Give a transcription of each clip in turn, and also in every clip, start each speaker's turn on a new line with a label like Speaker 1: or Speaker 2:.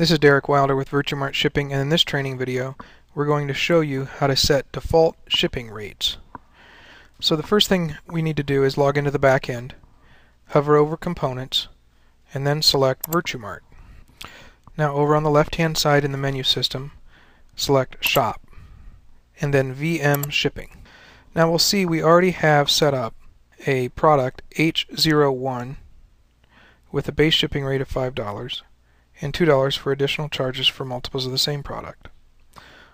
Speaker 1: This is Derek Wilder with VirtueMart Shipping and in this training video we're going to show you how to set default shipping rates. So the first thing we need to do is log into the back end, hover over Components, and then select VirtueMart. Now over on the left hand side in the menu system, select Shop, and then VM Shipping. Now we'll see we already have set up a product H01 with a base shipping rate of $5 and $2 for additional charges for multiples of the same product.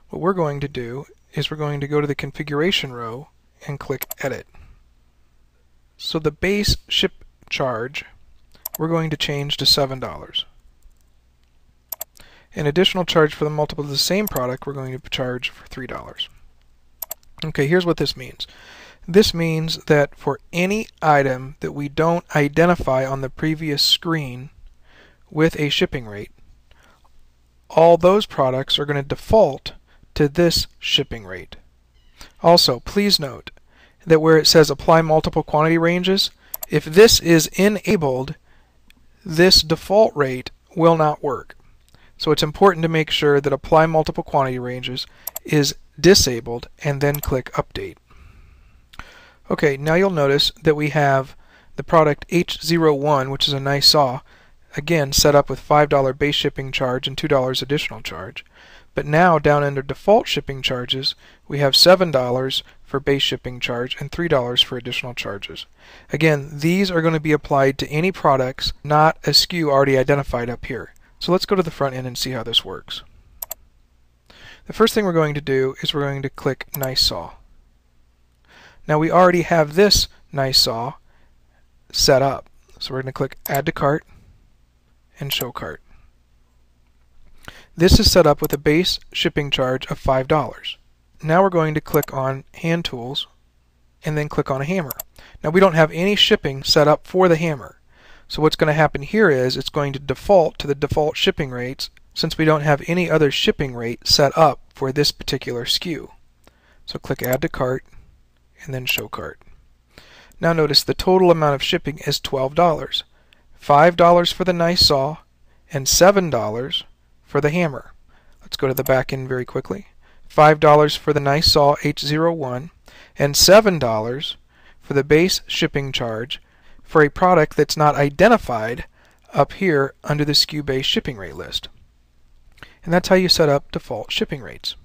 Speaker 1: What we're going to do is we're going to go to the configuration row and click edit. So the base ship charge we're going to change to $7. An additional charge for the multiple of the same product we're going to charge for $3. Okay, here's what this means. This means that for any item that we don't identify on the previous screen, with a shipping rate, all those products are going to default to this shipping rate. Also, please note that where it says apply multiple quantity ranges, if this is enabled, this default rate will not work. So it's important to make sure that apply multiple quantity ranges is disabled and then click update. Okay, now you'll notice that we have the product H01, which is a nice saw, again set up with $5 base shipping charge and $2 additional charge. But now down under default shipping charges, we have $7 for base shipping charge and $3 for additional charges. Again, these are going to be applied to any products, not a SKU already identified up here. So let's go to the front end and see how this works. The first thing we're going to do is we're going to click Nice Saw. Now we already have this Nice Saw set up. So we're going to click Add to Cart and show cart. This is set up with a base shipping charge of $5. Now we're going to click on Hand Tools and then click on a hammer. Now we don't have any shipping set up for the hammer. So what's going to happen here is it's going to default to the default shipping rates since we don't have any other shipping rate set up for this particular SKU. So click Add to Cart and then Show Cart. Now notice the total amount of shipping is $12. $5 for the nice saw, and $7 for the hammer. Let's go to the back end very quickly. $5 for the nice saw H01, and $7 for the base shipping charge for a product that's not identified up here under the SKU base shipping rate list. And that's how you set up default shipping rates.